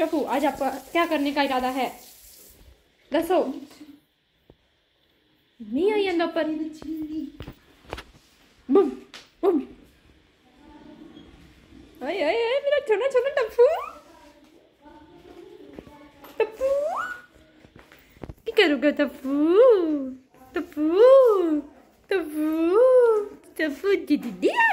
टकू आज आप क्या करने का इरादा है? दसो। नहीं आई अंदर पर। बुम बुम। मेरा छोटा छोटा टप्पू। टप्पू। क्या करूँगा टप्पू? टप्पू टप्पू टप्पू, दीदी आ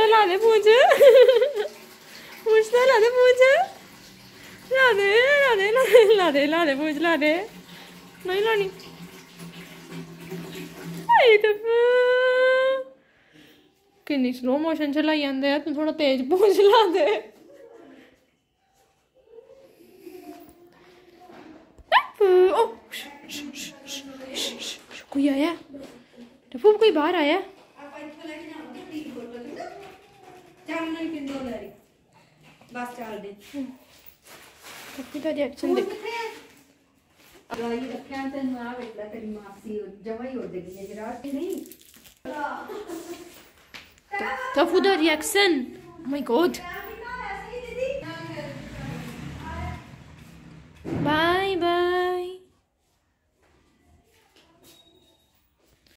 राधे पूछ पूछते राधे पूछ राधे राधे राधे राधे पूछ राधे। नहीं लानी तो किन्नी स्लो मोशन चलाई जाते तू थोड़ा तेज पूछ ला दे। कोई आया? टप्पू कोई बाहर आया? चावल के दो लरी बस चावल दे पक्की तो रिएक्शन देख गाई रखया ते ना बेटा तेरी मासी जवाई हो देगी ये रात नहीं तो फ़ूड रिएक्शन माय गॉड